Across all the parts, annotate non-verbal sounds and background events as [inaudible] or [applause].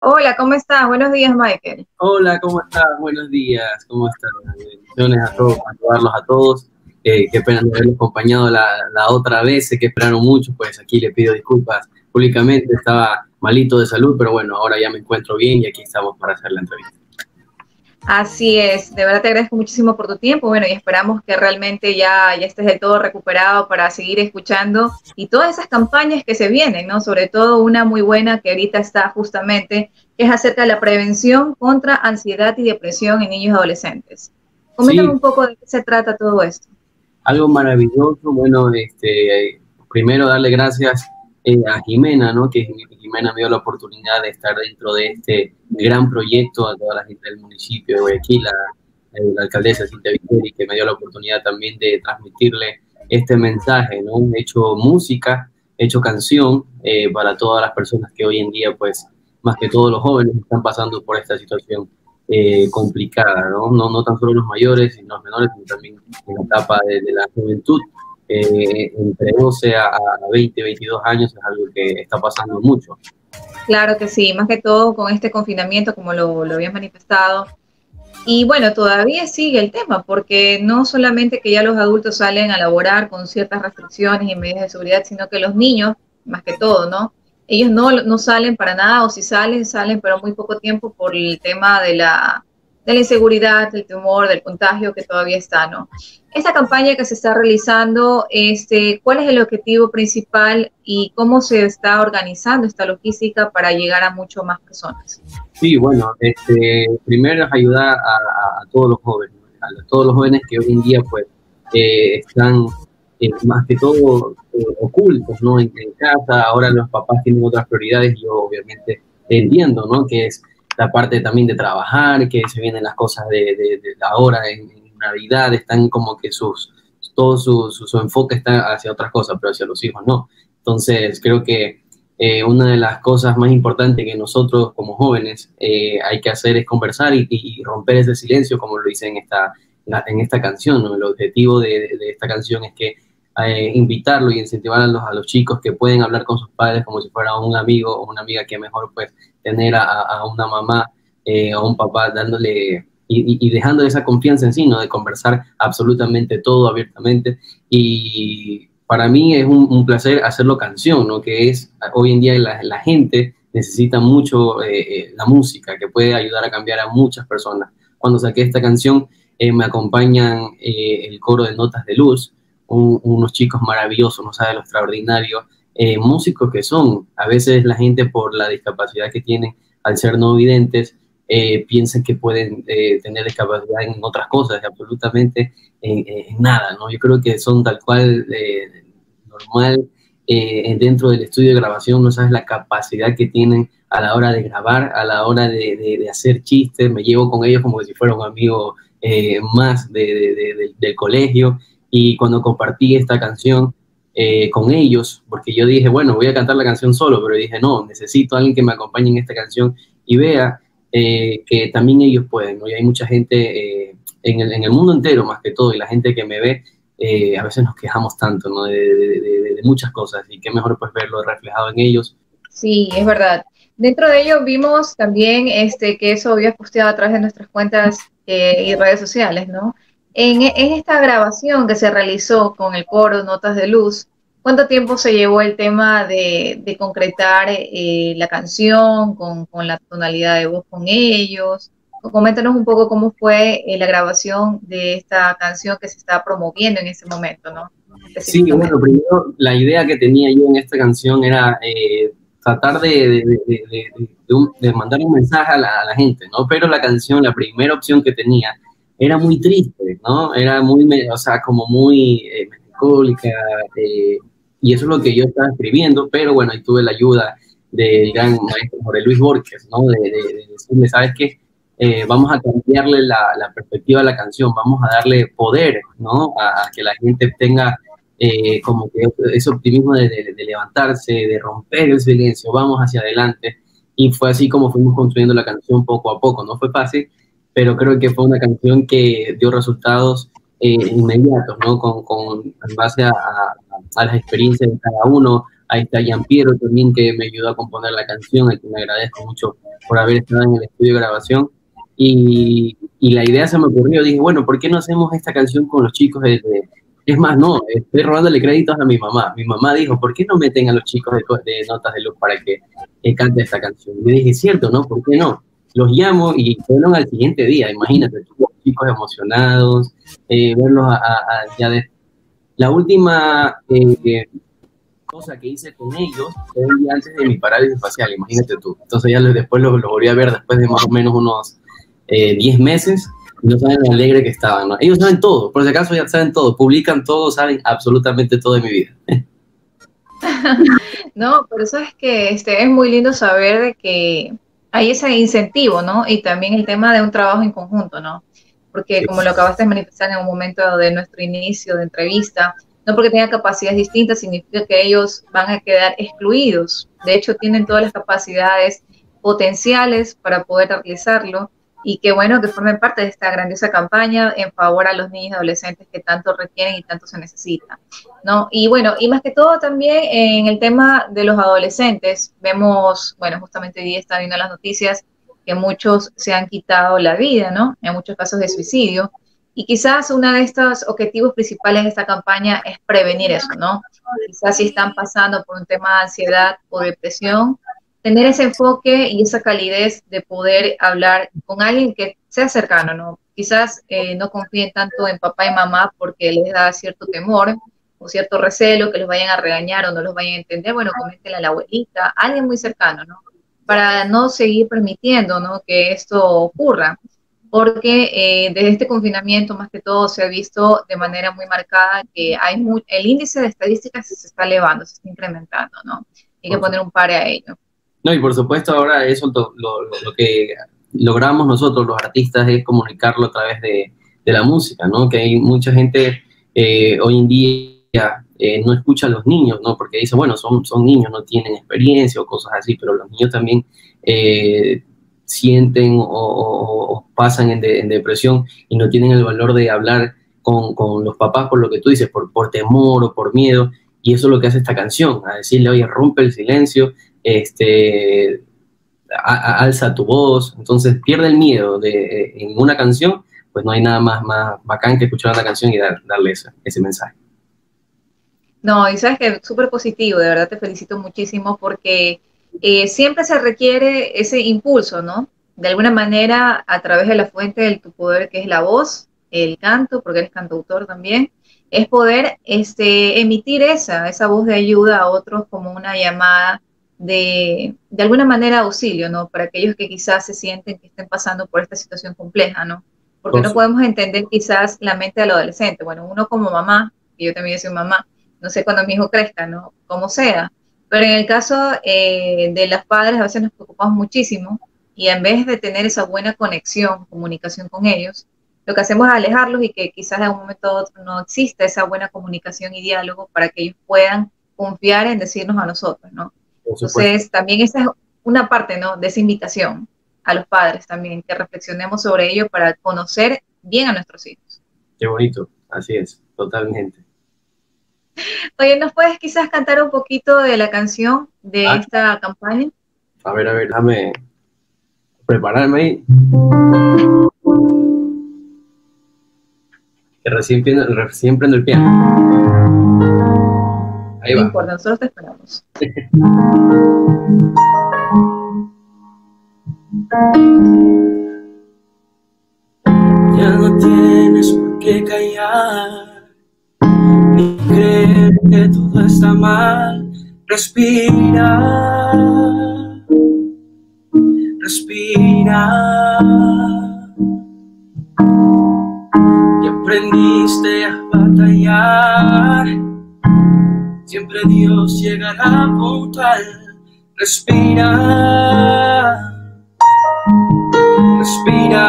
Hola, ¿cómo estás? Buenos días, Michael. Hola, ¿cómo estás? Buenos días, ¿cómo están? Bendiciones a todos, a todos. Eh, qué pena no haberlos acompañado la, la, otra vez, sé que esperaron mucho, pues aquí le pido disculpas públicamente, estaba malito de salud, pero bueno, ahora ya me encuentro bien y aquí estamos para hacer la entrevista. Así es, de verdad te agradezco muchísimo por tu tiempo, bueno, y esperamos que realmente ya, ya estés del todo recuperado para seguir escuchando y todas esas campañas que se vienen, ¿no? Sobre todo una muy buena que ahorita está justamente, que es acerca de la prevención contra ansiedad y depresión en niños y adolescentes. Coméntame un poco de qué se trata todo esto. Algo maravilloso, bueno, este, primero darle gracias eh, a Jimena, ¿no? Que Jimena me dio la oportunidad de estar dentro de este gran proyecto, a toda la gente del municipio de Guayaquil, la, eh, la alcaldesa Cintia Viteri, que me dio la oportunidad también de transmitirle este mensaje, ¿no? He hecho música, he hecho canción eh, para todas las personas que hoy en día, pues, más que todos los jóvenes, están pasando por esta situación complicada, ¿no? ¿no? No tan solo los mayores y los menores, sino también en la etapa de, de la juventud eh, entre 12 a, 20, 22 años es algo que está pasando mucho. Claro que sí, más que todo con este confinamiento, como lo, lo habías manifestado. Y bueno, todavía sigue el tema, porque no solamente que ya los adultos salen a laborar con ciertas restricciones y medidas de seguridad, sino que los niños, más que todo, ¿no? Ellos no, no salen para nada, o si salen, salen, pero muy poco tiempo por el tema de la, de la inseguridad, del temor, del contagio que todavía está, ¿no? Esta campaña que se está realizando, este, ¿cuál es el objetivo principal y cómo se está organizando esta logística para llegar a mucho más personas? Sí, bueno, este, primero es ayudar a, todos los jóvenes, a todos los jóvenes que hoy en día pues eh, están eh, más que todo eh, ocultos, ¿no? En, en, casa, ahora los papás tienen otras prioridades, yo obviamente entiendo, ¿no? Que es la parte también de trabajar, que se vienen las cosas de, de, la hora en, Navidad, están como que sus, todo su, su, enfoque está hacia otras cosas, pero hacia los hijos no. Entonces, creo que eh, una de las cosas más importantes que nosotros como jóvenes eh, hay que hacer es conversar y, romper ese silencio, como lo dice en esta, en esta canción. ¿no? El objetivo de, de, esta canción es que eh, invitarlo y incentivar a los, a chicos que pueden hablar con sus padres como si fuera un amigo o una amiga que mejor pues tener a, una mamá eh, o un papá dándole y, dejando esa confianza en sí, ¿no? De conversar absolutamente todo abiertamente. Y para mí es un, placer hacerlo canción, ¿no? Que es, hoy en día la, gente necesita mucho eh, la música, que puede ayudar a cambiar a muchas personas. Cuando saqué esta canción, me acompañan el coro de Notas de Luz, unos chicos maravillosos, no sabe lo extraordinario, eh, músicos que son. A veces la gente por la discapacidad que tienen, al ser no videntes, eh, piensan que pueden eh, tener discapacidad en otras cosas, absolutamente en, nada, ¿no? Yo creo que son tal cual normal dentro del estudio de grabación, no sabes la capacidad que tienen a la hora de grabar, a la hora de, de hacer chistes, me llevo con ellos como si fuera un amigo más del colegio y cuando compartí esta canción eh, con ellos, porque yo dije, bueno, voy a cantar la canción solo, pero dije, no, necesito a alguien que me acompañe en esta canción y vea eh, que también ellos pueden, ¿no? Y hay mucha gente eh, en, el, en, el, mundo entero, más que todo, y la gente que me ve, a veces nos quejamos tanto, ¿no? De, de, de, muchas cosas, y qué mejor pues verlo reflejado en ellos. Sí, es verdad. Dentro de ello vimos también este, que eso había posteado a través de nuestras cuentas y redes sociales, ¿no? En, esta grabación que se realizó con el coro Notas de Luz, ¿cuánto tiempo se llevó el tema de, concretar eh, la canción con, la tonalidad de voz con ellos? Coméntanos un poco cómo fue eh, la grabación de esta canción que se está promoviendo en ese momento, ¿no? Sí, bueno, primero la idea que tenía yo en esta canción era eh, tratar de, de, mandar un mensaje a la, a la, gente, ¿no? Pero la canción, la primera opción que tenía era muy triste, ¿no? Era muy, o sea, como muy eh, melancólica, eh, y eso es lo que yo estaba escribiendo, pero bueno, ahí tuve la ayuda del gran maestro Jorge Luis Borges, ¿no? De, decirme, ¿sabes qué? Eh, vamos a cambiarle la, perspectiva a la canción, vamos a darle poder, ¿no? A, que la gente tenga como que ese optimismo de, de, levantarse, de romper el silencio, vamos hacia adelante. Y fue así como fuimos construyendo la canción poco a poco, no fue fácil, pero creo que fue una canción que dio resultados eh, inmediatos, ¿no? Con, con, en base a, a, las experiencias de cada uno, Ahí está Gian Piero también que me ayudó a componer la canción, a quien me agradezco mucho por haber estado en el estudio de grabación. Y, y la idea se me ocurrió, dije, bueno, ¿por qué no hacemos esta canción con los chicos de, es más, no, estoy robándole créditos a mi mamá. Mi mamá dijo, ¿por qué no meten a los chicos de, Notas de Luz para que, cante esta canción? Yo dije, cierto, ¿no? ¿Por qué no? Los llamo y fueron al siguiente día, imagínate, los chicos emocionados, eh, verlos a, ya de... La última eh, cosa que hice con ellos fue el día antes de mi parálisis facial, imagínate tú. Entonces ya después los lo volví a ver después de más o menos unos 10 eh, meses no saben lo alegre que estaban, ¿no? Ellos saben todo, por si acaso ya saben todo, publican todo, saben absolutamente todo de mi vida. [laughs] [laughs] no, por eso es que este, es muy lindo saber de que hay ese incentivo, ¿no? Y también el tema de un trabajo en conjunto, ¿no? Porque como lo acabaste de manifestar en un momento de nuestro inicio de entrevista, no porque tengan capacidades distintas significa que ellos van a quedar excluidos. De hecho, tienen todas las capacidades potenciales para poder realizarlo y qué bueno que formen parte de esta grandiosa campaña en favor a los niños y adolescentes que tanto requieren y tanto se necesitan, ¿no? Y bueno, y más que todo también en el tema de los adolescentes, vemos, bueno, justamente hoy día está viendo las noticias que muchos se han quitado la vida, ¿no? En muchos casos de suicidio. Y quizás uno de estos objetivos principales de esta campaña es prevenir eso, ¿no? Quizás si están pasando por un tema de ansiedad o depresión, tener ese enfoque y esa calidez de poder hablar con alguien que sea cercano, ¿no? Quizás eh, no confíen tanto en papá y mamá porque les da cierto temor o cierto recelo que los vayan a regañar o no los vayan a entender, bueno, coméntenle a la abuelita, alguien muy cercano, ¿no? Para no seguir permitiendo, ¿no? Que esto ocurra, porque eh, desde este confinamiento más que todo se ha visto de manera muy marcada que hay el índice de estadísticas se está elevando, se está incrementando, ¿no? Hay que poner un par a ello. No, y por supuesto ahora eso lo, lo, que logramos nosotros los artistas es comunicarlo a través de, de la música, ¿no? Que hay mucha gente eh, hoy en día eh, no escucha a los niños, ¿no? Porque dice, bueno, son, son niños, no tienen experiencia o cosas así, pero los niños también eh, sienten o, pasan en, en, depresión y no tienen el valor de hablar con, con, los papás por lo que tú dices, por, por temor o por miedo. Y eso es lo que hace esta canción, a decirle, oye, rompe el silencio, este, alza tu voz, entonces pierde el miedo de, en una canción, pues no hay nada más, más bacán que escuchar una canción y darle ese, mensaje. No, y sabes que súper positivo, de verdad te felicito muchísimo porque eh, siempre se requiere ese impulso, ¿no? De alguna manera, a través de la fuente de tu poder, que es la voz, el canto, porque eres cantautor también, es poder este, emitir esa, esa voz de ayuda a otros como una llamada de, de alguna manera auxilio, ¿no? Para aquellos que quizás se sienten que estén pasando por esta situación compleja, ¿no? Porque no podemos entender quizás la mente del adolescente. Bueno, uno como mamá, y yo también soy mamá, no sé cuándo mi hijo crezca, ¿no? Como sea. Pero en el caso eh, de las padres, a veces nos preocupamos muchísimo y en vez de tener esa buena conexión, comunicación con ellos, lo que hacemos es alejarlos y que quizás de un momento a otro no exista esa buena comunicación y diálogo para que ellos puedan confiar en decirnos a nosotros, ¿no? Entonces, también esa es una parte, ¿no? De esa invitación a los padres también, que reflexionemos sobre ello para conocer bien a nuestros hijos. Qué bonito, así es, totalmente. Oye, ¿nos puedes quizás cantar un poquito de la canción de ah. esta campaña? A ver, a ver, déjame prepararme ahí. Que recién, recién prendo el piano. Ahí no importa, nosotros te esperamos. [laughs] Ya no tienes por qué callar, ni creer que todo está mal. Respira, respira. Y aprendiste a batallar Siempre Dios llegará puntual. Respira, respira.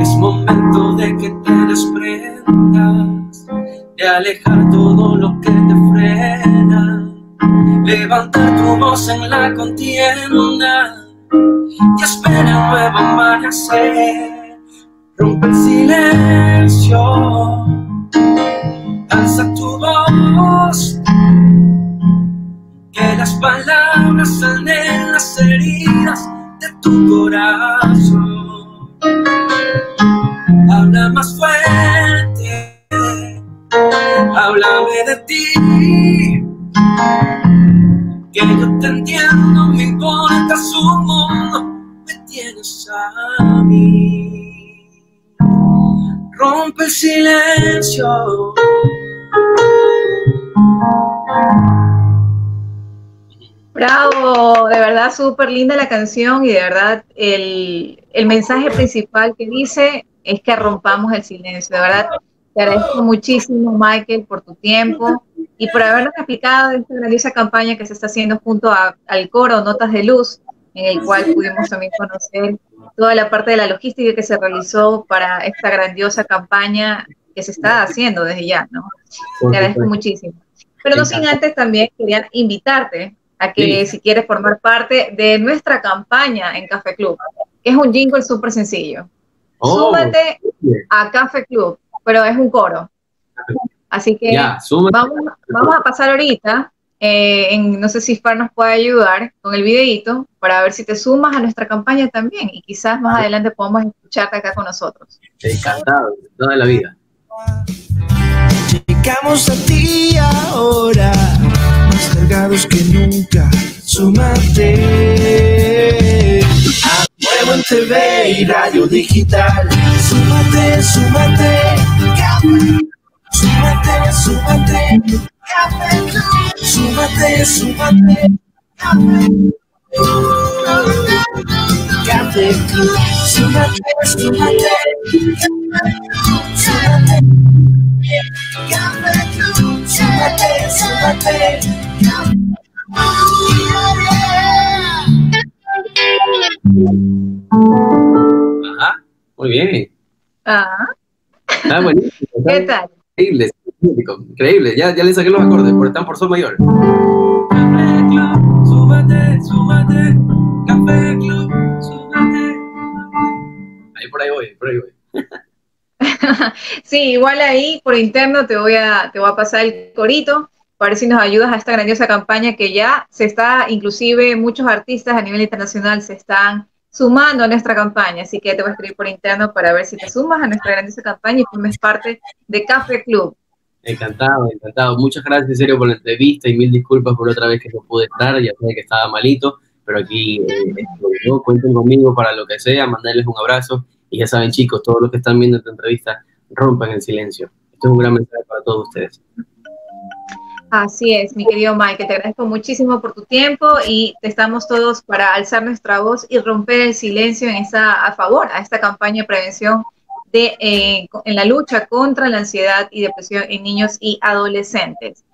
Es momento de que te desprendas, de alejar todo lo que te frena. Levanta tu voz en la contienda y espera el nuevo amanecer. Rompe el silencio a mí rompe el silencio. Bravo, de verdad súper linda la canción y de verdad el, el, mensaje principal que dice es que rompamos el silencio. De verdad te agradezco muchísimo Michael por tu tiempo y por habernos explicado esta grandiosa campaña que se está haciendo junto al coro Notas de Luz, en el cual pudimos también conocer toda la parte de la logística que se realizó para esta grandiosa campaña que se está haciendo desde ya, ¿no? Te agradezco muchísimo. Pero no sin antes también quería invitarte a que si quieres formar parte de nuestra campaña en Café Club, que es un jingle súper sencillo. Oh, súmate a Café Club, pero es un coro. Así que vamos, vamos a pasar ahorita eh, no sé si Far nos puede ayudar con el videito para ver si te sumas a nuestra campaña también y quizás más adelante podamos escucharte acá con nosotros. Encantado, toda la vida. Llegamos a ti ahora, más cargados que nunca, súmate. A nuevo en TV y radio digital, súmate, súmate, súmate, súmate. Súmate, súmate. Café Club. Súmate, súmate. Súmate. Café Club. Súmate, súmate. Ajá, muy bien. Ah. Está buenísimo. ¿Qué tal? Increíble. Increíble, ya, ya le saqué los acordes, porque están por sol mayor. Café Club, súbete, súbete. Café Club, súbete. Ahí por ahí voy, por ahí voy. [laughs] sí, igual ahí por interno te voy a, te voy a pasar el corito para ver si nos ayudas a esta grandiosa campaña que ya se está, inclusive muchos artistas a nivel internacional se están sumando a nuestra campaña, así que te voy a escribir por interno para ver si te sumas a nuestra grandiosa campaña y formes parte de Café Club. Encantado, encantado. Muchas gracias serio por la entrevista y mil disculpas por otra vez que no pude estar, ya sé que estaba malito, pero aquí eh, cuenten conmigo para lo que sea, mandarles un abrazo y ya saben chicos, todos los que están viendo esta entrevista, rompan el silencio. Esto es un gran mensaje para todos ustedes. Así es, mi querido Mike, te agradezco muchísimo por tu tiempo y estamos todos para alzar nuestra voz y romper el silencio en esa, a favor a esta campaña de prevención de, eh, en la lucha contra la ansiedad y depresión en niños y adolescentes.